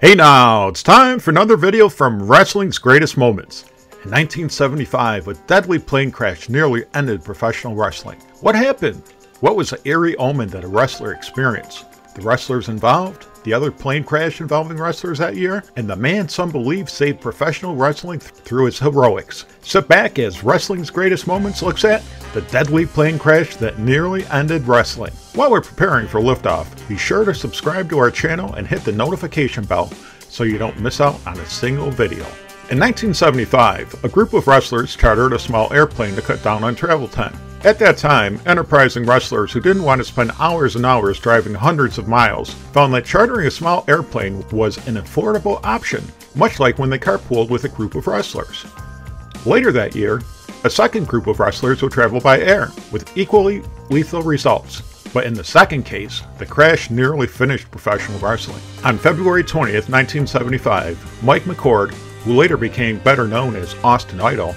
Hey now, it's time for another video from Wrestling's Greatest Moments. In 1975, a deadly plane crash nearly ended professional wrestling. What happened? What was the eerie omen that a wrestler experienced? The wrestlers involved? The other plane crash involving wrestlers that year? And the man some believe saved professional wrestling th- through his heroics. Sit back as Wrestling's Greatest Moments looks at the deadly plane crash that nearly ended wrestling. While we're preparing for liftoff, be sure to subscribe to our channel and hit the notification bell so you don't miss out on a single video. In 1975, a group of wrestlers chartered a small airplane to cut down on travel time. At that time, enterprising wrestlers who didn't want to spend hours and hours driving hundreds of miles found that chartering a small airplane was an affordable option, much like when they carpooled with a group of wrestlers. Later that year, a second group of wrestlers would travel by air, with equally lethal results. But in the second case, the crash nearly finished professional wrestling. On February 20th, 1975, Mike McCord, who later became better known as Austin Idol,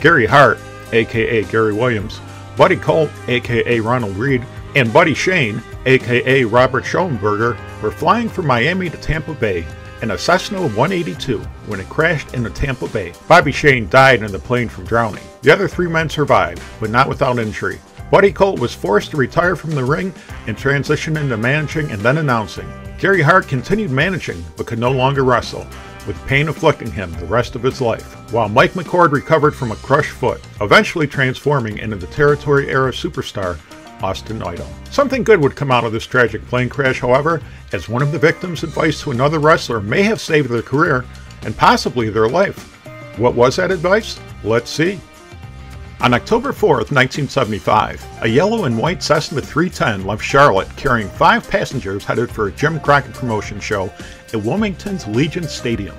Gary Hart, aka Gary Williams, Buddy Colt, aka Ronald Reed, and Bobby Shane, aka Robert Schoenberger, were flying from Miami to Tampa Bay in a Cessna 182 when it crashed into Tampa Bay. Bobby Shane died in the plane from drowning. The other three men survived, but not without injury. Buddy Colt was forced to retire from the ring and transition into managing and then announcing. Gary Hart continued managing but could no longer wrestle, with pain afflicting him the rest of his life, while Mike McCord recovered from a crushed foot, eventually transforming into the territory era superstar Austin Idol. Something good would come out of this tragic plane crash, however, as one of the victims' advice to another wrestler may have saved their career and possibly their life. What was that advice? Let's see. On October 4th, 1975, a yellow and white Cessna 310 left Charlotte carrying five passengers headed for a Jim Crockett promotion show at Wilmington's Legion Stadium.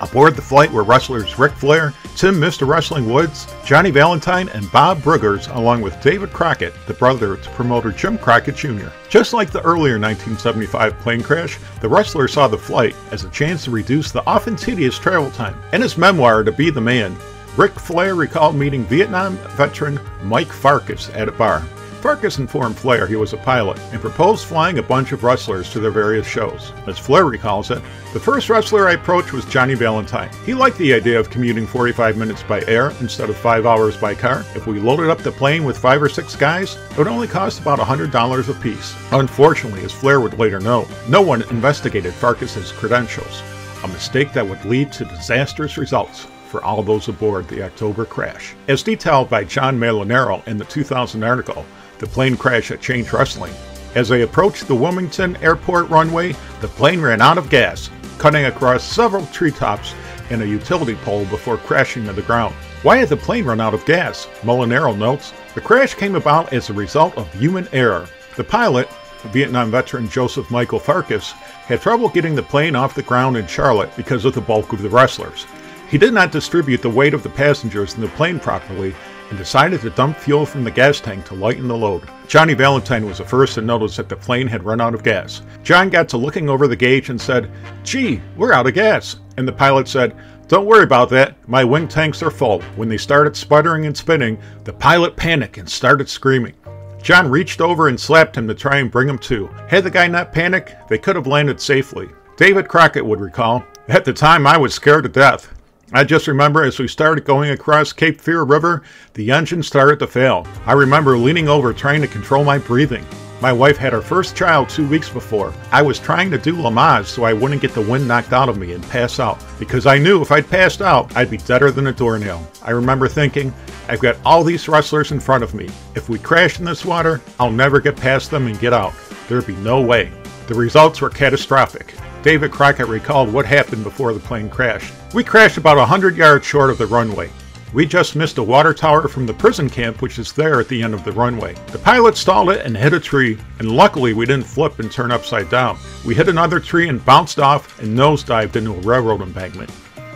Aboard the flight were wrestlers Ric Flair, Tim Mr. Wrestling Woods, Johnny Valentine, and Bob Bruggers, along with David Crockett, the brother to promoter Jim Crockett Jr. Just like the earlier 1975 plane crash, the wrestler saw the flight as a chance to reduce the often tedious travel time. In his memoir, To Be the Man, Ric Flair recalled meeting Vietnam veteran Mike Farkas at a bar. Farkas informed Flair he was a pilot and proposed flying a bunch of wrestlers to their various shows. As Flair recalls it, the first wrestler I approached was Johnny Valentine. He liked the idea of commuting 45 minutes by air instead of 5 hours by car. If we loaded up the plane with 5 or 6 guys, it would only cost about $100 apiece. Unfortunately, as Flair would later know, no one investigated Farkas's credentials, a mistake that would lead to disastrous results for all those aboard the October crash. As detailed by John Molinaro in the 2000 article, The Plane Crash That Changed Wrestling, as they approached the Wilmington Airport runway, the plane ran out of gas, cutting across several treetops and a utility pole before crashing to the ground. Why had the plane run out of gas? Molinaro notes, the crash came about as a result of human error. The pilot, Vietnam veteran Joseph Michael Farkas, had trouble getting the plane off the ground in Charlotte because of the bulk of the wrestlers. He did not distribute the weight of the passengers in the plane properly and decided to dump fuel from the gas tank to lighten the load. Johnny Valentine was the first to notice that the plane had run out of gas. John got to looking over the gauge and said, Gee, we're out of gas. And the pilot said, Don't worry about that, my wing tanks are full. When they started sputtering and spinning, the pilot panicked and started screaming. John reached over and slapped him to try and bring him to. Had the guy not panicked, they could have landed safely. David Crockett would recall, At the time, I was scared to death. I just remember as we started going across Cape Fear River, the engine started to fail. I remember leaning over trying to control my breathing. My wife had her first child two weeks before. I was trying to do Lamaze so I wouldn't get the wind knocked out of me and pass out, because I knew if I'd passed out, I'd be deader than a doornail. I remember thinking, I've got all these wrestlers in front of me. If we crash in this water, I'll never get past them and get out. There'd be no way. The results were catastrophic. David Crockett recalled what happened before the plane crashed. We crashed about 100 yards short of the runway. We just missed a water tower from the prison camp, which is there at the end of the runway. The pilot stalled it and hit a tree, and luckily we didn't flip and turn upside down. We hit another tree and bounced off and nosedived into a railroad embankment.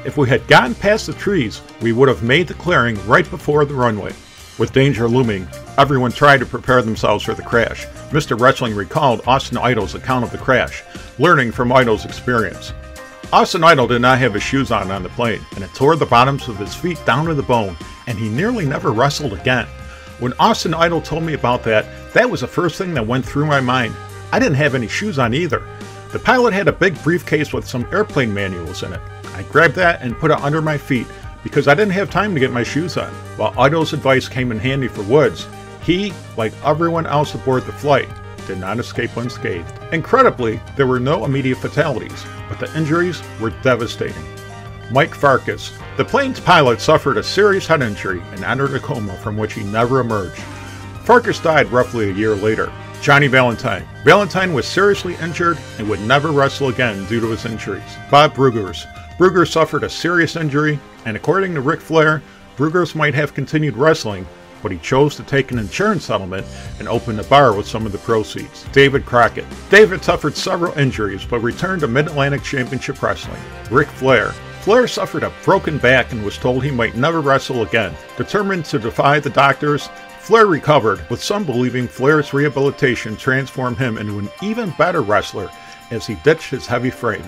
If we had gotten past the trees, we would have made the clearing right before the runway. With danger looming, everyone tried to prepare themselves for the crash. Mr. Wrestling recalled Austin Idol's account of the crash, learning from Idol's experience. Austin Idol did not have his shoes on on the plane, and it tore the bottoms of his feet down to the bone, and he nearly never wrestled again. When Austin Idol told me about that, that was the first thing that went through my mind. I didn't have any shoes on either. The pilot had a big briefcase with some airplane manuals in it. I grabbed that and put it under my feet because I didn't have time to get my shoes on. While Idol's advice came in handy for Woods, he, like everyone else aboard the flight, did not escape unscathed. Incredibly, there were no immediate fatalities, but the injuries were devastating. Mike Farkas, the plane's pilot, suffered a serious head injury and entered a coma from which he never emerged. Farkas died roughly a year later. Johnny Valentine. Valentine was seriously injured and would never wrestle again due to his injuries. Bob Bruggers. Brugger suffered a serious injury, and according to Ric Flair, Bruggers might have continued wrestling, but he chose to take an insurance settlement and open a bar with some of the proceeds. David Crockett. David suffered several injuries but returned to Mid Atlantic Championship Wrestling. Ric Flair. Flair suffered a broken back and was told he might never wrestle again. Determined to defy the doctors, Flair recovered, with some believing Flair's rehabilitation transformed him into an even better wrestler as he ditched his heavy frame.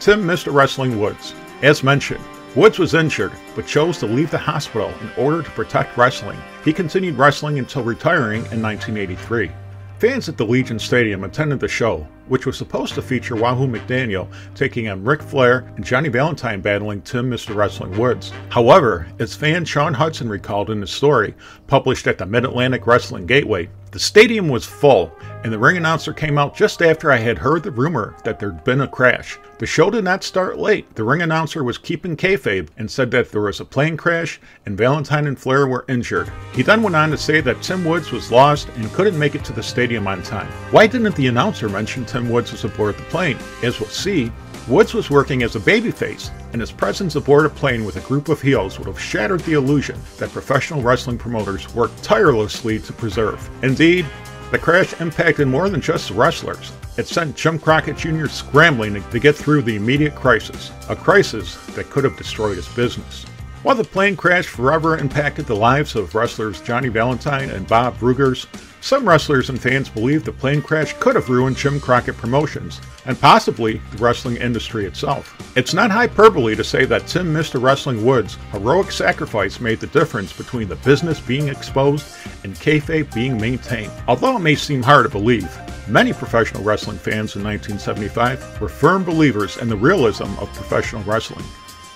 Tim Mr. Wrestling Woods. As mentioned, Woods was injured, but chose to leave the hospital in order to protect wrestling. He continued wrestling until retiring in 1983. Fans at the Legion Stadium attended the show, which was supposed to feature Wahoo McDaniel taking on Ric Flair and Johnny Valentine battling Tim Mr. Wrestling Woods. However, as fan Sean Hudson recalled in his story, published at the Mid Atlantic Wrestling Gateway, the stadium was full, and the ring announcer came out just after I had heard the rumor that there'd been a crash. The show did not start late. The ring announcer was keeping kayfabe and said that there was a plane crash and Valentine and Flair were injured. He then went on to say that Tim Woods was lost and couldn't make it to the stadium on time. Why didn't the announcer mention Tim Woods was aboard the plane? As we'll see, Woods was working as a babyface, and his presence aboard a plane with a group of heels would have shattered the illusion that professional wrestling promoters worked tirelessly to preserve. Indeed, the crash impacted more than just wrestlers. It sent Jim Crockett Jr. scrambling to get through the immediate crisis, a crisis that could have destroyed his business. While the plane crash forever impacted the lives of wrestlers Johnny Valentine and Bob Bruggers, some wrestlers and fans believe the plane crash could have ruined Jim Crockett Promotions, and possibly the wrestling industry itself. It's not hyperbole to say that Tim Mr. Wrestling Woods' heroic sacrifice made the difference between the business being exposed and kayfabe being maintained. Although it may seem hard to believe, many professional wrestling fans in 1975 were firm believers in the realism of professional wrestling.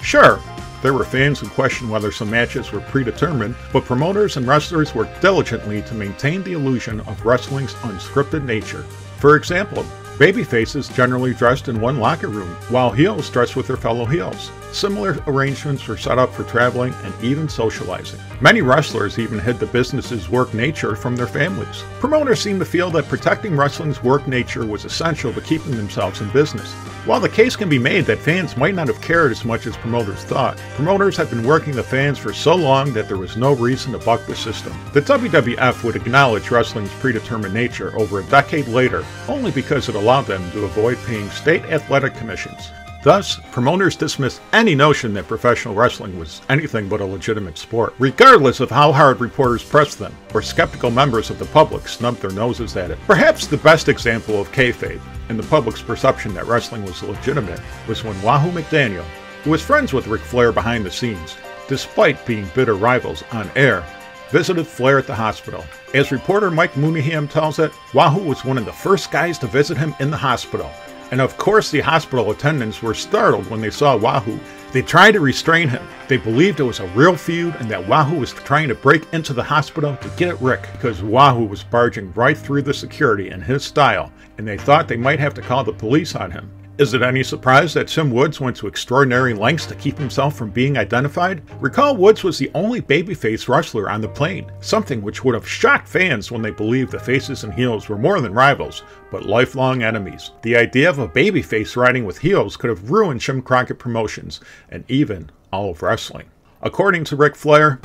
Sure, there were fans who questioned whether some matches were predetermined, but promoters and wrestlers worked diligently to maintain the illusion of wrestling's unscripted nature. For example, babyfaces generally dressed in one locker room, while heels dressed with their fellow heels. Similar arrangements were set up for traveling and even socializing. Many wrestlers even hid the business's work nature from their families. Promoters seemed to feel that protecting wrestling's work nature was essential to keeping themselves in business. While the case can be made that fans might not have cared as much as promoters thought, promoters had been working the fans for so long that there was no reason to buck the system. The WWF would acknowledge wrestling's predetermined nature over a decade later, only because it allowed them to avoid paying state athletic commissions. Thus, promoters dismissed any notion that professional wrestling was anything but a legitimate sport, regardless of how hard reporters pressed them, or skeptical members of the public snubbed their noses at it. Perhaps the best example of kayfabe, and the public's perception that wrestling was legitimate, was when Wahoo McDaniel, who was friends with Ric Flair behind the scenes, despite being bitter rivals on air, visited Flair at the hospital. As reporter Mike Mooneyham tells it, Wahoo was one of the first guys to visit him in the hospital, and of course, the hospital attendants were startled when they saw Wahoo. They tried to restrain him. They believed it was a real feud and that Wahoo was trying to break into the hospital to get at Ric because Wahoo was barging right through the security in his style, and they thought they might have to call the police on him. Is it any surprise that Tim Woods went to extraordinary lengths to keep himself from being identified? Recall Woods was the only babyface wrestler on the plane, something which would have shocked fans when they believed the faces and heels were more than rivals, but lifelong enemies. The idea of a babyface riding with heels could have ruined Jim Crockett Promotions, and even all of wrestling. According to Ric Flair,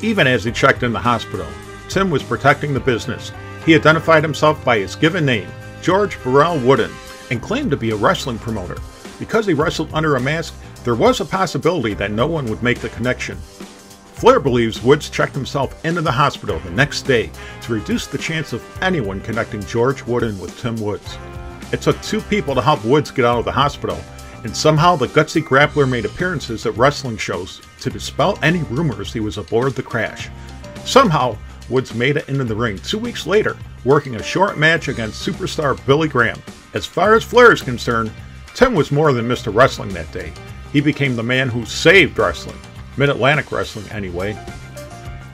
even as he checked in the hospital, Tim was protecting the business. He identified himself by his given name, George Burrell Woodin, and claimed to be a wrestling promoter. Because he wrestled under a mask, there was a possibility that no one would make the connection. Flair believes Woods checked himself into the hospital the next day to reduce the chance of anyone connecting George Woodin with Tim Woods. It took two people to help Woods get out of the hospital, and somehow the gutsy grappler made appearances at wrestling shows to dispel any rumors he was aboard the crash. Somehow, Woods made it into the ring two weeks later, working a short match against superstar Billy Graham. As far as Flair is concerned, Tim was more than Mr. Wrestling that day. He became the man who saved wrestling, Mid Atlantic Wrestling anyway.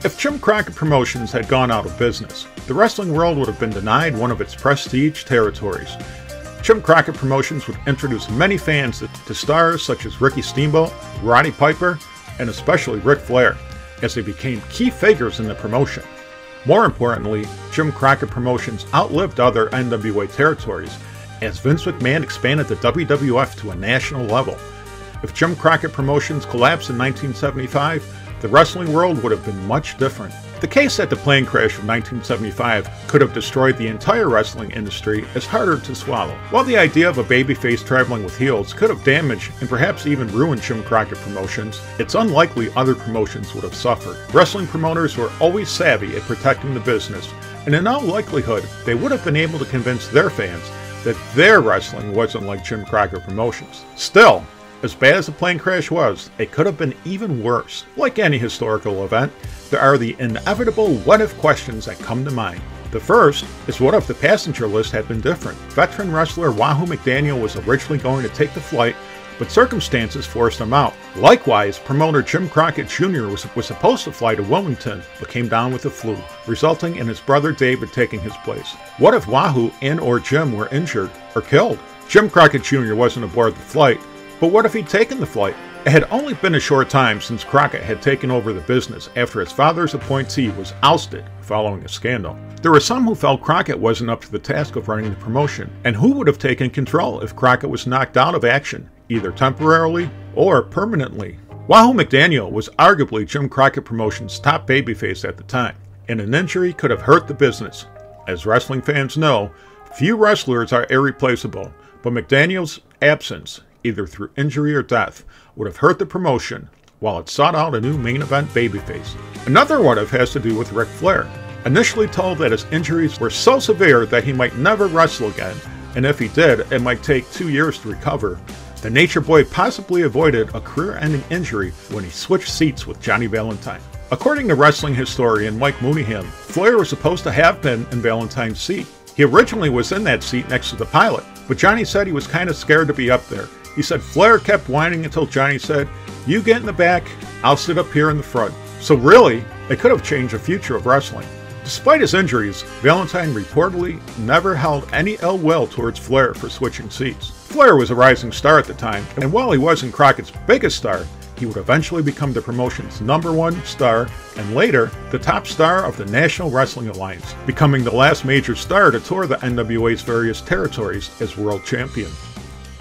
If Jim Crockett Promotions had gone out of business, the wrestling world would have been denied one of its prestige territories. Jim Crockett Promotions would introduce many fans to stars such as Ricky Steamboat, Roddy Piper, and especially Ric Flair, as they became key figures in the promotion. More importantly, Jim Crockett Promotions outlived other NWA territories as Vince McMahon expanded the WWF to a national level. If Jim Crockett Promotions collapsed in 1975, the wrestling world would have been much different. The case that the plane crash of 1975 could have destroyed the entire wrestling industry is harder to swallow. While the idea of a babyface traveling with heels could have damaged and perhaps even ruined Jim Crockett promotions, it's unlikely other promotions would have suffered. Wrestling promoters were always savvy at protecting the business, and in all likelihood, they would have been able to convince their fans that their wrestling wasn't like Jim Crockett Promotions. Still, as bad as the plane crash was, it could have been even worse. Like any historical event, there are the inevitable what if questions that come to mind. The first is what if the passenger list had been different? Veteran wrestler Wahoo McDaniel was originally going to take the flight, but circumstances forced him out. Likewise, promoter Jim Crockett Jr. was, was supposed to fly to Wilmington, but came down with the flu, resulting in his brother David taking his place. What if Wahoo and or Jim were injured or killed? Jim Crockett Jr. wasn't aboard the flight, but what if he'd taken the flight? It had only been a short time since Crockett had taken over the business after his father's appointee was ousted following a scandal. There were some who felt Crockett wasn't up to the task of running the promotion, and who would have taken control if Crockett was knocked out of action, either temporarily or permanently. Wahoo McDaniel was arguably Jim Crockett Promotions' top babyface at the time, and an injury could have hurt the business. As wrestling fans know, few wrestlers are irreplaceable, but McDaniel's absence either through injury or death, would have hurt the promotion while it sought out a new main event babyface. Another what if has to do with Ric Flair. Initially told that his injuries were so severe that he might never wrestle again, and if he did, it might take two years to recover, the Nature Boy possibly avoided a career ending injury when he switched seats with Johnny Valentine. According to wrestling historian Mike Mooneyham, Flair was supposed to have been in Valentine's seat. He originally was in that seat next to the pilot, but Johnny said he was kind of scared to be up there he said Flair kept whining until Johnny said, You get in the back, I'll sit up here in the front. So really, it could have changed the future of wrestling. Despite his injuries, Valentine reportedly never held any ill will towards Flair for switching seats. Flair was a rising star at the time, and while he wasn't Crockett's biggest star, he would eventually become the promotion's number one star and later the top star of the National Wrestling Alliance, becoming the last major star to tour the NWA's various territories as world champion.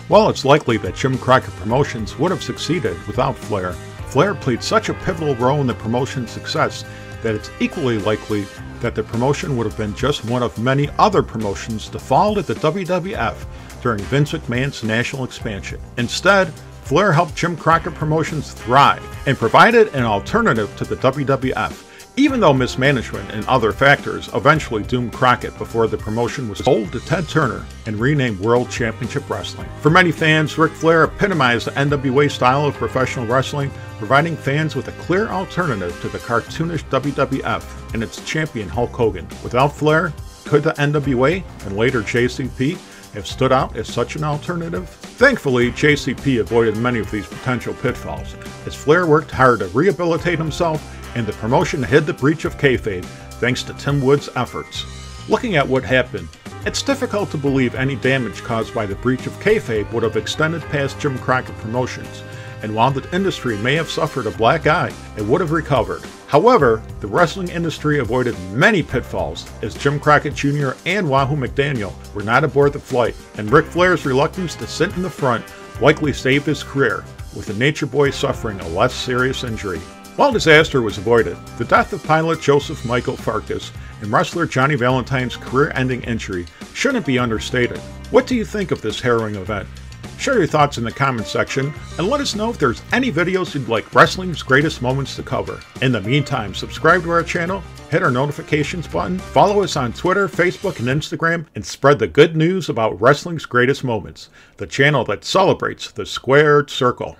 While it's likely that Jim Crockett Promotions would have succeeded without Flair, Flair played such a pivotal role in the promotion's success that it's equally likely that the promotion would have been just one of many other promotions to fall to the WWF during Vince McMahon's national expansion. Instead, Flair helped Jim Crockett Promotions thrive and provided an alternative to the WWF even though mismanagement and other factors eventually doomed Crockett before the promotion was sold to Ted Turner and renamed World Championship Wrestling. For many fans, Ric Flair epitomized the NWA style of professional wrestling, providing fans with a clear alternative to the cartoonish WWF and its champion Hulk Hogan. Without Flair, could the NWA and later JCP have stood out as such an alternative? Thankfully, JCP avoided many of these potential pitfalls, as Flair worked hard to rehabilitate himself and the promotion hid the breach of kayfabe thanks to Tim Wood's efforts. Looking at what happened, it's difficult to believe any damage caused by the breach of kayfabe would have extended past Jim Crockett Promotions, and while the industry may have suffered a black eye, it would have recovered. However, the wrestling industry avoided many pitfalls as Jim Crockett Jr. and Wahoo McDaniel were not aboard the flight, and Ric Flair's reluctance to sit in the front likely saved his career, with the Nature Boy suffering a less serious injury. While disaster was avoided, the death of pilot Joseph Michael Farkas and wrestler Johnny Valentine's career ending injury shouldn't be understated. What do you think of this harrowing event? Share your thoughts in the comments section and let us know if there's any videos you'd like wrestling's greatest moments to cover. In the meantime, subscribe to our channel, hit our notifications button, follow us on Twitter, Facebook, and Instagram, and spread the good news about wrestling's greatest moments, the channel that celebrates the squared circle.